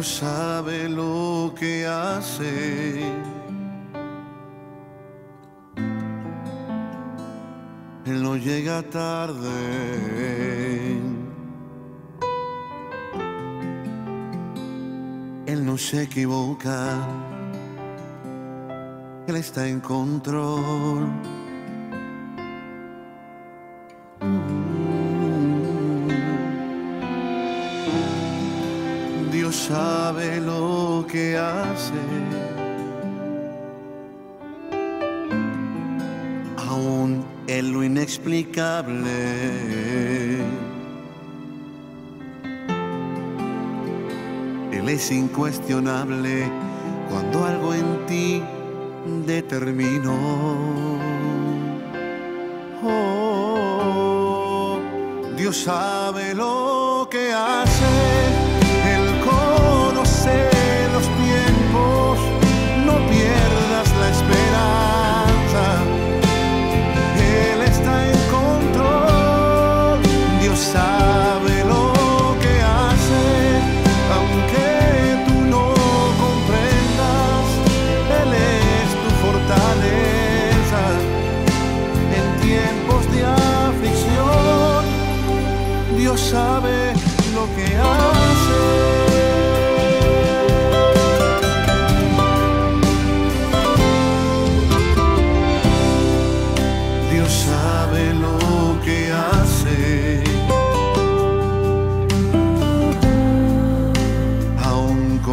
Dios sabe lo que hace. Él no llega tarde. Él no se equivoca. Él está en control. Sabe lo que hace. Aún en lo inexplicable. Él es incuestionable cuando algo en ti determinó. Oh, Dios sabe lo que hace.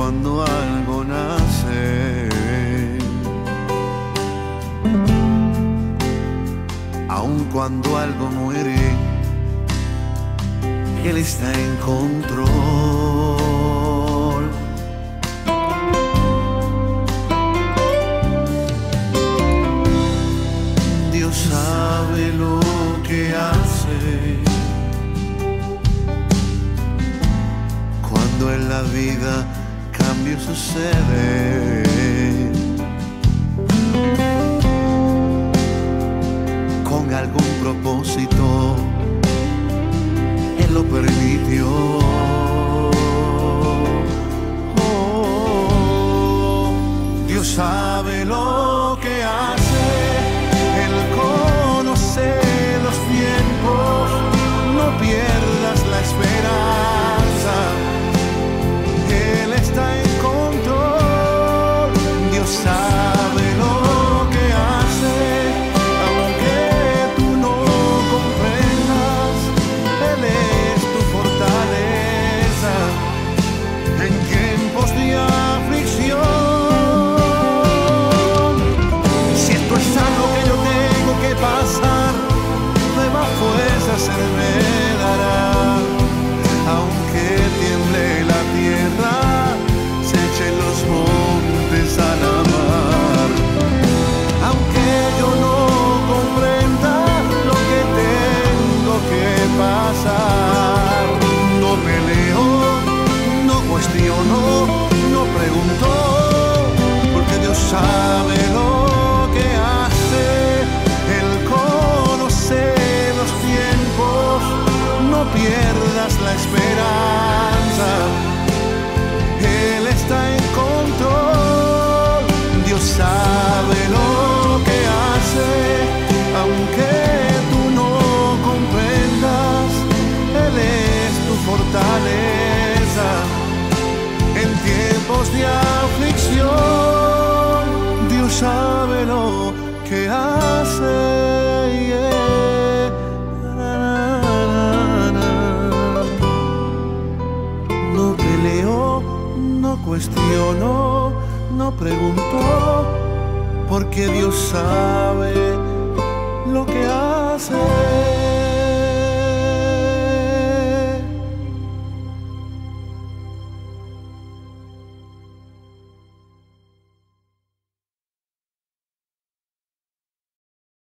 Cuando algo nace. Aun cuando algo muere. Él está en control. Dios sabe lo que hace cuando en la vida cambio sucede. Con algún propósito, Él lo permitió. Oh, Dios sabe lo que hace, cuestiono, no pregunto, porque Dios sabe lo que hace, Él conoce los tiempos, no pierdas la esperanza. Sabe lo que hace. No peleó, no cuestionó, no preguntó, porque Dios sabe lo que hace.